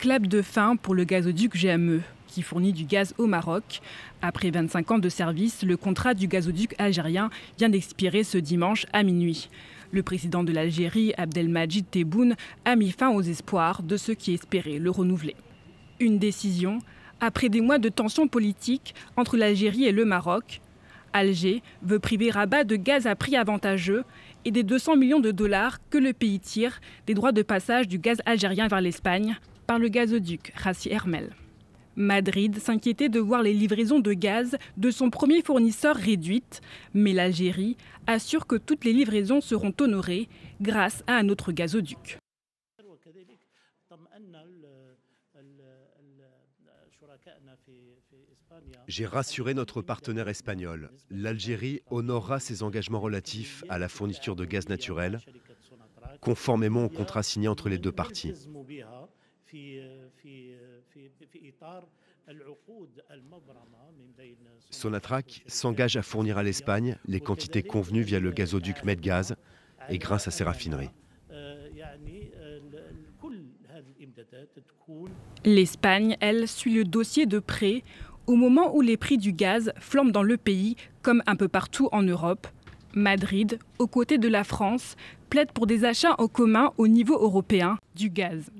Clap de fin pour le gazoduc GME, qui fournit du gaz au Maroc. Après 25 ans de service, le contrat du gazoduc algérien vient d'expirer ce dimanche à minuit. Le président de l'Algérie, Abdelmajid Tebboune, a mis fin aux espoirs de ceux qui espéraient le renouveler. Une décision après des mois de tensions politiques entre l'Algérie et le Maroc. Alger veut priver Rabat de gaz à prix avantageux et des 200 millions de dollars que le pays tire des droits de passage du gaz algérien vers l'Espagne par le gazoduc Rassi Hermel. Madrid s'inquiétait de voir les livraisons de gaz de son premier fournisseur réduites, mais l'Algérie assure que toutes les livraisons seront honorées grâce à un autre gazoduc. J'ai rassuré notre partenaire espagnol. L'Algérie honorera ses engagements relatifs à la fourniture de gaz naturel, conformément au contrat signé entre les deux parties. Sonatrach s'engage à fournir à l'Espagne les quantités convenues via le gazoduc Medgaz et grâce à ses raffineries. L'Espagne, elle, suit le dossier de près au moment où les prix du gaz flambent dans le pays, comme un peu partout en Europe. Madrid, aux côtés de la France, plaide pour des achats en commun au niveau européen du gaz.